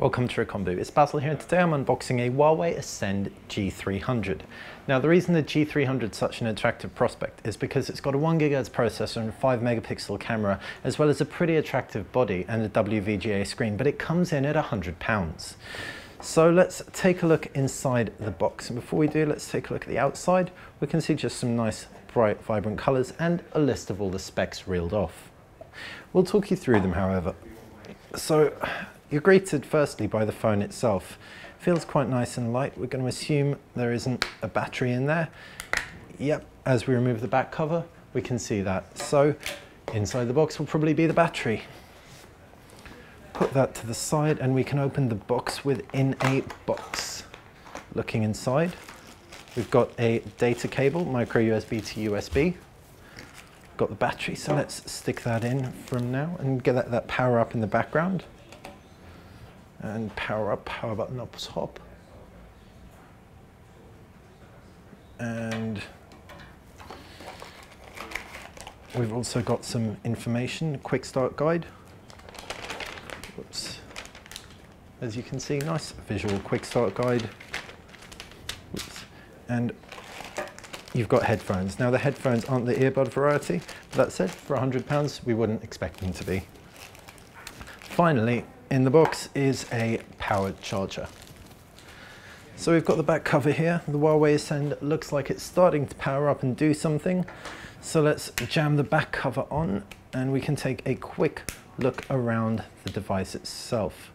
Welcome to Recombu. It's Basil here and today I'm unboxing a Huawei Ascend G300. Now the reason the G300 is such an attractive prospect is because it's got a 1GHz processor and 5 megapixel camera as well as a pretty attractive body and a WVGA screen but it comes in at £100. So let's take a look inside the box and before we do let's take a look at the outside. We can see just some nice bright vibrant colours and a list of all the specs reeled off. We'll talk you through them however. So you're greeted firstly by the phone itself. Feels quite nice and light. We're going to assume there isn't a battery in there. Yep, as we remove the back cover, we can see that. So inside the box will probably be the battery. Put that to the side and we can open the box within a box. Looking inside, we've got a data cable, micro USB to USB. Got the battery, so let's stick that in from now and get that, that power up in the background and power up, power button up top. And we've also got some information, quick start guide. Whoops. As you can see, nice visual quick start guide. Whoops. And you've got headphones. Now the headphones aren't the earbud variety, but that said, for £100 we wouldn't expect them to be. Finally, in the box is a powered charger. So we've got the back cover here. The Huawei Ascend looks like it's starting to power up and do something. So let's jam the back cover on and we can take a quick look around the device itself.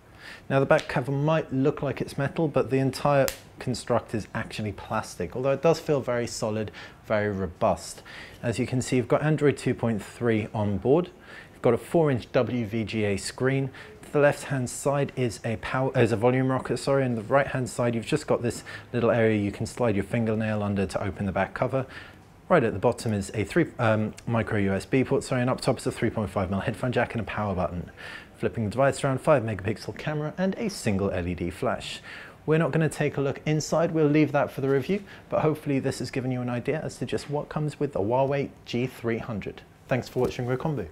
Now the back cover might look like it's metal, but the entire construct is actually plastic, although it does feel very solid, very robust. As you can see, you've got Android 2.3 on board. Got a 4-inch WVGA screen. To the left-hand side is a power, a volume rocker, sorry, and the right-hand side you've just got this little area you can slide your fingernail under to open the back cover. Right at the bottom is a three um, micro USB port, sorry, and up top is a 3.5mm headphone jack and a power button. Flipping the device around, 5 megapixel camera and a single LED flash. We're not going to take a look inside, we'll leave that for the review, but hopefully this has given you an idea as to just what comes with the Huawei G300. Thanks for watching Recombu.